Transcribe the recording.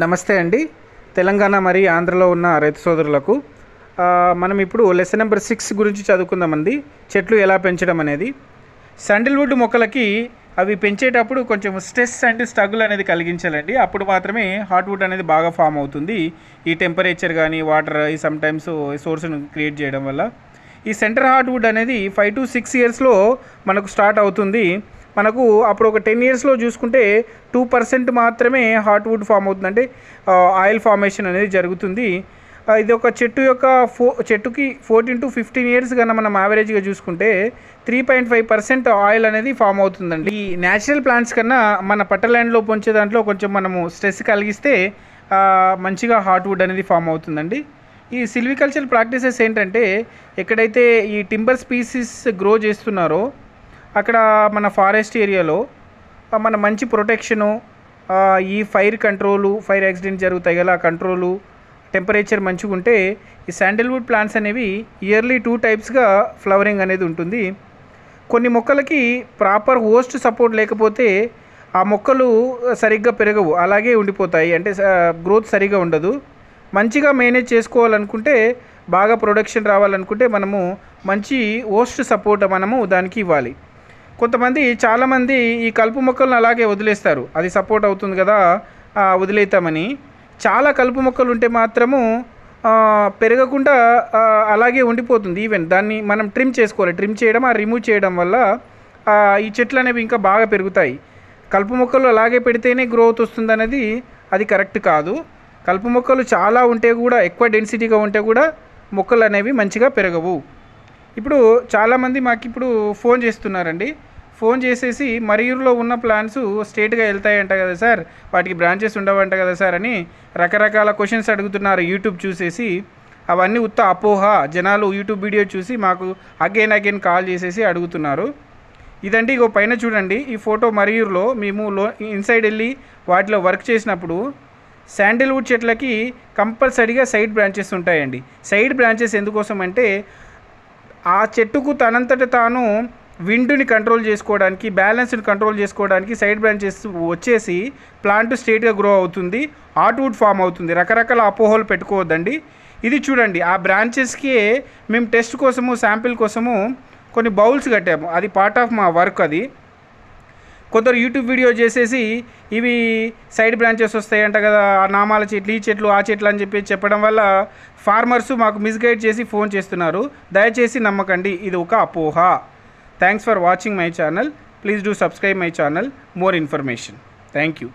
నమస్తే అండి. తెలంగాణ మరియు ఆంధ్రలో ఉన్న రైతు సోదరులకు మనం ఇప్పుడు లెసన్ నెంబర్ సిక్స్ గురించి చదువుకుందామండి. చెట్లు ఎలా పెంచడం అనేది. శాండిల్వుడ్ మొక్కలకి అవి పెంచేటప్పుడు కొంచెం స్ట్రెస్ అండ్ స్ట్రగుల్ అనేది కలిగించాలండి. అప్పుడు మాత్రమే హార్ట్వుడ్ అనేది బాగా ఫామ్ అవుతుంది. ఈ టెంపరేచర్ కానీ వాటర్ ఈ సమ్టైమ్స్ సోర్స్ను క్రియేట్ చేయడం వల్ల. ఈ సెంటర్ హార్ట్వుడ్ అనేది ఫైవ్ టు సిక్స్ ఇయర్స్లో మనకు స్టార్ట్ అవుతుంది. మనకు అప్పుడు ఒక టెన్ ఇయర్స్లో చూసుకుంటే టూ పర్సెంట్ మాత్రమే హార్ట్వుడ్ ఫామ్ అవుతుంది అంటే ఆయిల్ ఫార్మేషన్ అనేది జరుగుతుంది. ఇది ఒక చెట్టు యొక్క ఫో చెట్టుకి ఫోర్టీన్ టు ఫిఫ్టీన్ ఇయర్స్ కన్నా మనం యావరేజ్గా చూసుకుంటే three point five percent oil అనేది ఫామ్ అవుతుందండి. ఈ న్యాచురల్ ప్లాంట్స్ కన్నా మన పట్టల్యాండ్లో పొంచే దాంట్లో కొంచెం మనము స్ట్రెస్ కలిగిస్తే మంచిగా హార్ట్వుడ్ అనేది ఫామ్ అవుతుందండి. ఈ సిల్వికల్చర్ ప్రాక్టీసెస్ ఏంటంటే ఎక్కడైతే ఈ టింబర్ స్పీసీస్ గ్రో చేస్తున్నారో అక్కడ మన ఫారెస్ట్ ఏరియాలో మన మంచి ప్రొటెక్షను ఈ ఫైర్ కంట్రోలు ఫైర్ యాక్సిడెంట్ జరుగుతాయి కదా కంట్రోలు టెంపరేచర్ మంచిగా ఉంటే ఈ శాండిల్వుడ్ ప్లాంట్స్ అనేవి ఇయర్లీ టూ టైప్స్గా ఫ్లవరింగ్ అనేది ఉంటుంది. కొన్ని మొక్కలకి ప్రాపర్ హోస్ట్ సపోర్ట్ లేకపోతే ఆ మొక్కలు సరిగ్గా పెరగవు అలాగే ఉండిపోతాయి. అంటే గ్రోత్ సరిగా ఉండదు. మంచిగా మేనేజ్ చేసుకోవాలనుకుంటే బాగా ప్రొడక్షన్ రావాలనుకుంటే మనము మంచి హోస్ట్ సపోర్ట్ మనము దానికి ఇవ్వాలి. కొంతమంది చాలామంది ఈ కలుపు మొక్కలను అలాగే వదిలేస్తారు. అది సపోర్ట్ అవుతుంది కదా వదిలేతామని చాలా కలుపు మొక్కలు ఉంటే మాత్రము పెరగకుండా అలాగే ఉండిపోతుంది. ఈవెన్ దాన్ని మనం ట్రిమ్ చేసుకోవాలి. ట్రిమ్ చేయడం ఆ రిమూవ్ చేయడం వల్ల ఈ చెట్లు అనేవి ఇంకా బాగా పెరుగుతాయి. కలుపు మొక్కలు అలాగే పెడితేనే గ్రోత్ వస్తుంది అనేది అది కరెక్ట్ కాదు. కలుపు మొక్కలు చాలా ఉంటే కూడా ఎక్కువ డెన్సిటీగా ఉంటే కూడా మొక్కలు అనేవి మంచిగా పెరగవు. ఇప్పుడు చాలామంది మాకు ఇప్పుడు ఫోన్ చేస్తున్నారండి. ఫోన్ చేసేసి మరియూరులో ఉన్న ప్లాన్స్ స్టేట్గా వెళ్తాయంట కదా సార్. వాటికి బ్రాంచెస్ ఉండవంట కదా సార్ అని రకరకాల క్వశ్చన్స్ అడుగుతున్నారు యూట్యూబ్ చూసేసి. అవన్నీ ఉత్త అపోహ. జనాలు యూట్యూబ్ వీడియో చూసి మాకు అగైన్ అగైన్ కాల్ చేసేసి అడుగుతున్నారు. ఇదండి ఇగో పైన చూడండి. ఈ ఫోటో మరియూరులో మేము లో ఇన్సైడ్ వెళ్ళి వాటిలో వర్క్ చేసినప్పుడు శాండిల్వుడ్ చెట్లకి కంపల్సరీగా సైడ్ బ్రాంచెస్ ఉంటాయండి. సైడ్ బ్రాంచెస్ ఎందుకోసం అంటే ఆ చెట్టుకు తనంతట తాను విండుని కంట్రోల్ చేసుకోవడానికి బ్యాలెన్స్ని కంట్రోల్ చేసుకోవడానికి సైడ్ బ్రాంచెస్ వచ్చేసి ప్లాంట్ స్ట్రేట్గా గ్రో అవుతుంది హార్ట్వుడ్ ఫామ్ అవుతుంది. రకరకాల అపోహలు పెట్టుకోవద్దండి. ఇది చూడండి ఆ బ్రాంచెస్కి మేము టెస్ట్ కోసము శాంపిల్ కోసము కొన్ని బౌల్స్ కట్టాము. అది పార్ట్ ఆఫ్ మా వర్క్ అది. కొందరు యూట్యూబ్ వీడియో చేసేసి ఇవి సైడ్ బ్రాంచెస్ వస్తాయంట కదా ఆ నామాల చెట్లు ఈ చెట్లు ఆ చెట్లు అని చెప్పి చెప్పడం వల్ల ఫార్మర్స్ మాకు మిస్గైడ్ చేసి ఫోన్ చేస్తున్నారు. దయచేసి నమ్మకండి ఇది ఒక అపోహ. Thanks for watching my channel. Please do subscribe my channel. More information. Thank you.